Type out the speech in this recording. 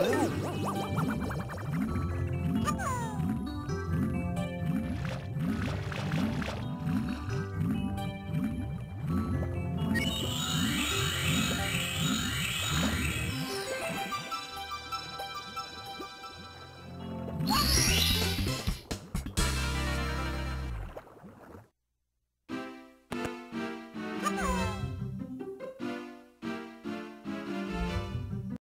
Oh!